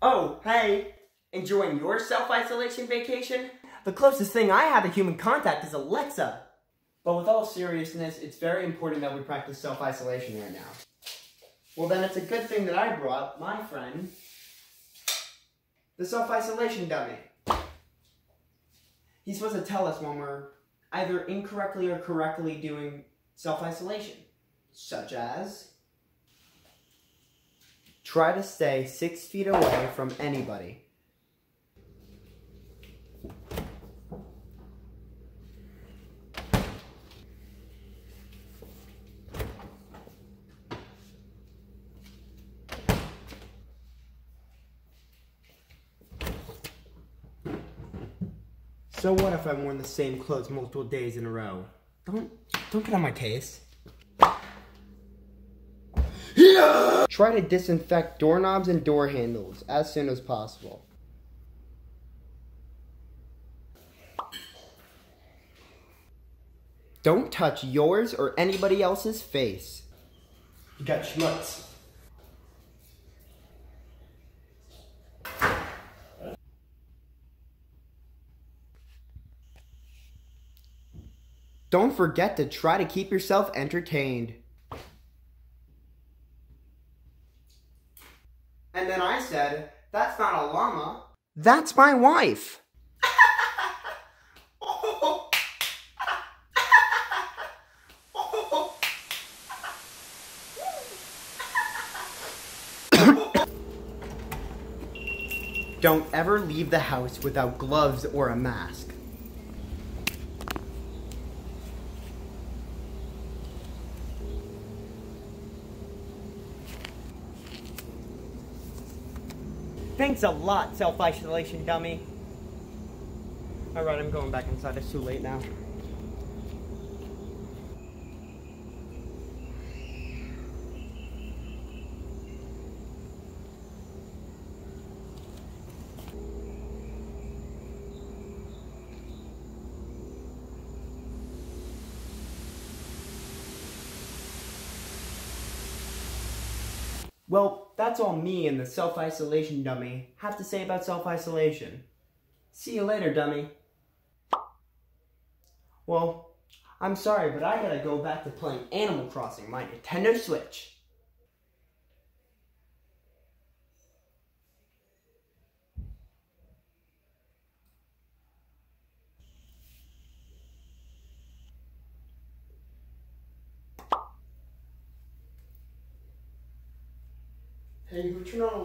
Oh, hey. Enjoying your self-isolation vacation? The closest thing I have to human contact is Alexa. But with all seriousness, it's very important that we practice self-isolation right now. Well, then it's a good thing that I brought my friend, the self-isolation dummy. He's supposed to tell us when we're either incorrectly or correctly doing self-isolation, such as try to stay six feet away from anybody. So what if I worn the same clothes multiple days in a row? Don't don't get on my case. Yeah! Try to disinfect doorknobs and door handles as soon as possible. Don't touch yours or anybody else's face. You got schmutz. Don't forget to try to keep yourself entertained. And then I said, that's not a llama. That's my wife. Don't ever leave the house without gloves or a mask. Thanks a lot, self-isolation dummy. Alright, I'm going back inside. It's too late now. Well, that's all me and the self-isolation dummy have to say about self-isolation. See you later, dummy. Well, I'm sorry, but I gotta go back to playing Animal Crossing, my Nintendo Switch. Hey, who turned on a